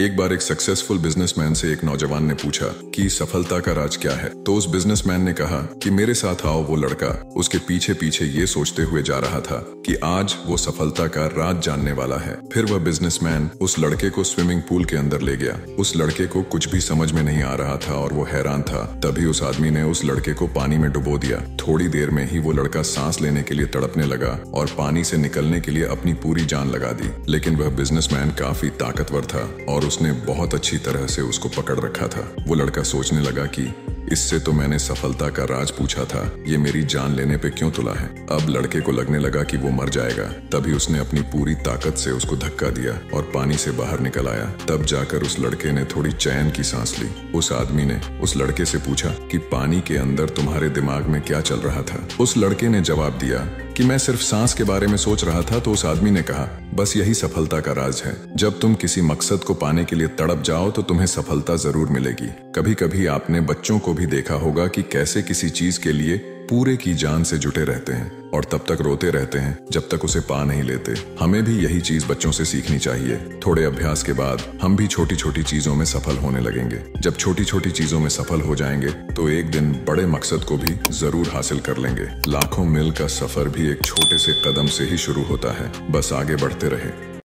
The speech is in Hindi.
एक बार एक सक्सेसफुल बिजनेसमैन से एक नौजवान ने पूछा कि सफलता का राज क्या है? तो उस बिजनेसमैन ने कहा कि मेरे साथ आओ वो लड़का। उसके पीछे पीछे ये सोचते हुए जा रहा था कि आज वो सफलता का राज जानने वाला है। फिर वह बिजनेसमैन उस लड़के को स्विमिंग पूल के अंदर ले गया। उस लड़के को कुछ भी समझ में नहीं आ रहा था और वो हैरान था। तभी उस आदमी ने उस लड़के को पानी में डुबो दिया। थोड़ी देर में ही वो लड़का सांस लेने के लिए तड़पने लगा और पानी से निकलने के लिए अपनी पूरी जान लगा दी। लेकिन वह बिजनेसमैन काफ़ी ताकतवर था और उसने बहुत अच्छी तरह से उसको पकड़ रखा था। वो लड़का सोचने लगा कि, इससे तो मैंने सफलता का राज पूछा था, ये मेरी जान लेने पे क्यों तुला है? अब लड़के को लगने लगा कि वो मर जाएगा। तभी उसने अपनी पूरी ताकत से उसको धक्का दिया और पानी से बाहर निकल आया। तब जाकर उस लड़के ने थोड़ी चैन की सांस ली। उस आदमी ने उस लड़के से पूछा कि, पानी के अंदर तुम्हारे दिमाग में क्या चल रहा था? उस लड़के ने जवाब दिया कि मैं सिर्फ़ सांस के बारे में सोच रहा था तो उस आदमी ने कहा, बस यही सफलता का राज है। जब तुम किसी मकसद को पाने के लिए तड़प जाओ तो तुम्हें सफलता ज़रूर मिलेगी। कभी कभी आपने बच्चों को भी देखा होगा कि कैसे किसी चीज़ के लिए पूरे की जान से जुटे रहते हैं। और तब तक रोते रहते हैं, जब तक उसे पा नहीं लेते। हमें भी यही चीज़ बच्चों से सीखनी चाहिए। थोड़े अभ्यास के बाद हम भी छोटी छोटी चीज़ों में सफल होने लगेंगे। जब छोटी छोटी चीज़ों में सफल हो जाएँगे तो एक दिन बड़े मकसद को भी ज़रूर हासिल कर लेंगे। लाखों मील का सफ़र भी एक छोटे से कदम से ही शुरू होता है। बस आगे बढ़ते रहे।